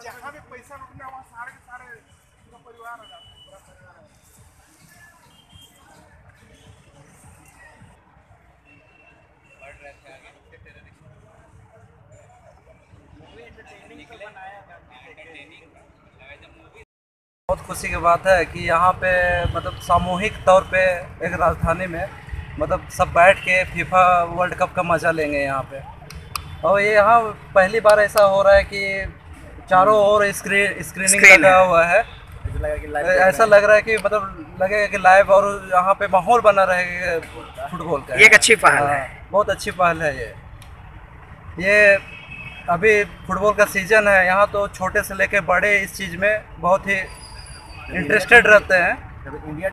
जहाँ भी पैसा रुकना वहाँ सारे के सारे पूरा परिवार आ जाता है पूरा परिवार आ जाता है। बहुत खुशी की बात है कि यहाँ पे मतलब सामूहिक तौर पे एक राजधानी में मतलब सब बैठ के फीफा वर्ल्ड कप का मज़ा लेंगे यहाँ पे। और ये यहाँ पहली बार ऐसा हो रहा है कि चारों ओर स्क्रीन स्क्रीनिंग Screen लगा हुआ है। ऐसा लग रहा है कि मतलब लगेगा कि लाइव और यहाँ पे माहौल बना रहेगा फुटबॉल का। ये एक अच्छी पहल है हाँ, बहुत अच्छी पहल है ये। ये अभी फुटबॉल का सीज़न है यहाँ तो छोटे से लेके बड़े इस चीज़ में बहुत ही इंटरेस्टेड रहते हैं। इंडिया